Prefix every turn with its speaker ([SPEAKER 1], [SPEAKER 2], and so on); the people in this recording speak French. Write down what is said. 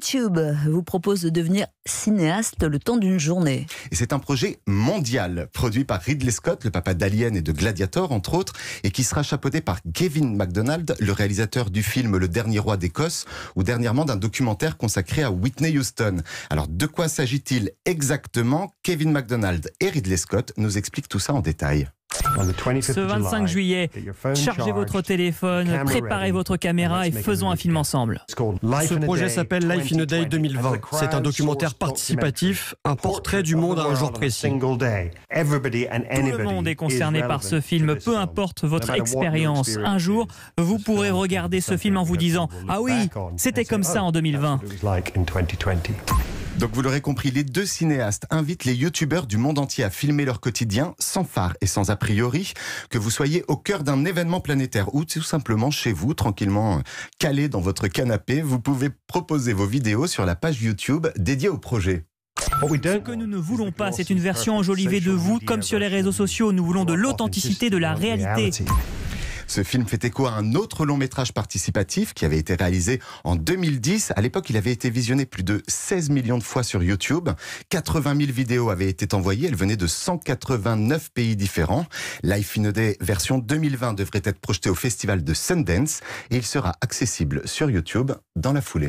[SPEAKER 1] YouTube vous propose de devenir cinéaste le temps d'une journée.
[SPEAKER 2] Et c'est un projet mondial, produit par Ridley Scott, le papa d'Alien et de Gladiator, entre autres, et qui sera chapeauté par Kevin MacDonald, le réalisateur du film Le Dernier Roi d'Écosse, ou dernièrement d'un documentaire consacré à Whitney Houston. Alors, de quoi s'agit-il exactement? Kevin MacDonald et Ridley Scott nous expliquent tout ça en détail.
[SPEAKER 3] Ce 25 juillet, chargez votre téléphone, préparez votre caméra et faisons un film ensemble.
[SPEAKER 4] Ce projet s'appelle Life in a Day 2020. C'est un documentaire participatif, un portrait du monde à un jour précis.
[SPEAKER 3] Tout le monde est concerné par ce film, peu importe votre expérience. Un jour, vous pourrez regarder ce film en vous disant ⁇ Ah oui, c'était comme ça en 2020 ⁇
[SPEAKER 2] donc vous l'aurez compris, les deux cinéastes invitent les youtubeurs du monde entier à filmer leur quotidien sans phare et sans a priori, que vous soyez au cœur d'un événement planétaire ou tout simplement chez vous, tranquillement euh, calé dans votre canapé, vous pouvez proposer vos vidéos sur la page YouTube dédiée au projet.
[SPEAKER 3] Ce que nous ne voulons pas, c'est une version enjolivée de vous, comme sur les réseaux sociaux. Nous voulons de l'authenticité, de la réalité.
[SPEAKER 2] Ce film fait écho à un autre long métrage participatif qui avait été réalisé en 2010. À l'époque, il avait été visionné plus de 16 millions de fois sur YouTube. 80 000 vidéos avaient été envoyées. Elles venaient de 189 pays différents. Life in a Day version 2020 devrait être projeté au festival de Sundance et il sera accessible sur YouTube dans la foulée.